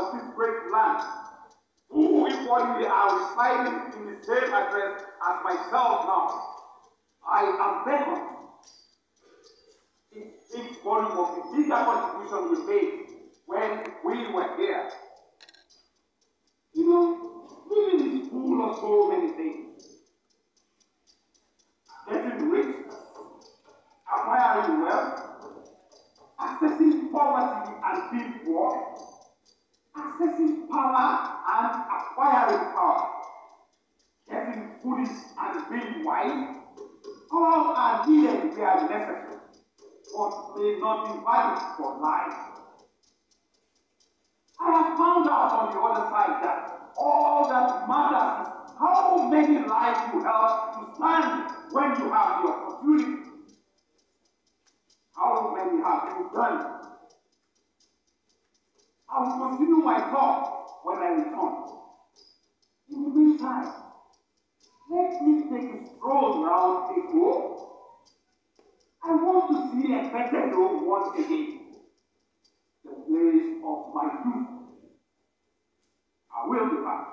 of this great land, who equally are residing in the same address as myself now. I am thankful. It speaks volume of the bigger contribution we made when we were here. You know, living is full of so many things. Getting rich, acquiring wealth, accessing poverty and being poor, not valid for life. I have found out on the other side that all that matters is how many lives you help to stand when you have the opportunity. How many have you done? I will continue my talk when I return. In the meantime, let me take a stroll around Eko. I want to a better Epetedo once again, the place of my youth. I will be back.